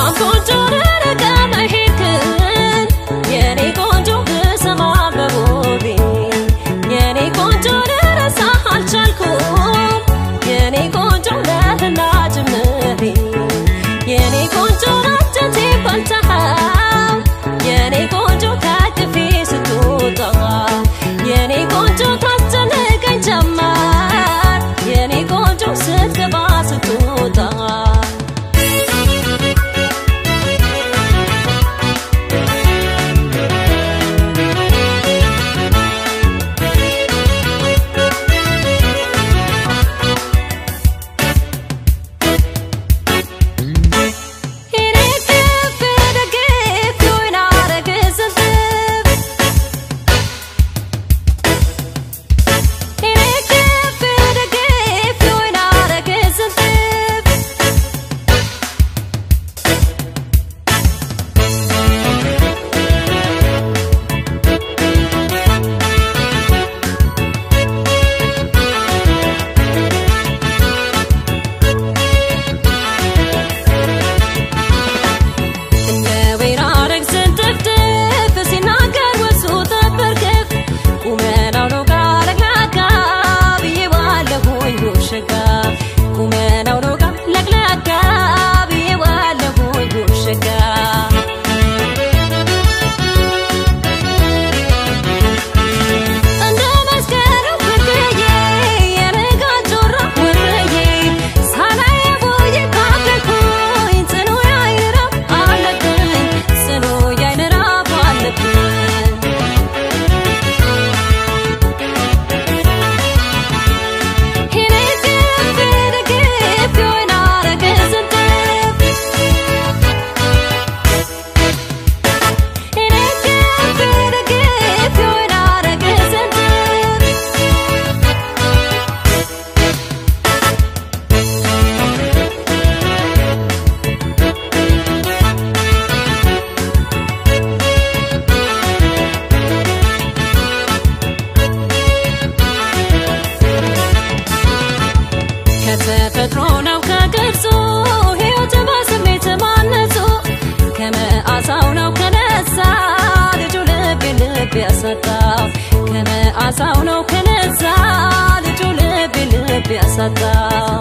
I'm gonna do ልብ ያሳጣው ከነ አሳው ነው ከነዛ ልጁ ልብ ልብ ያሳጣው።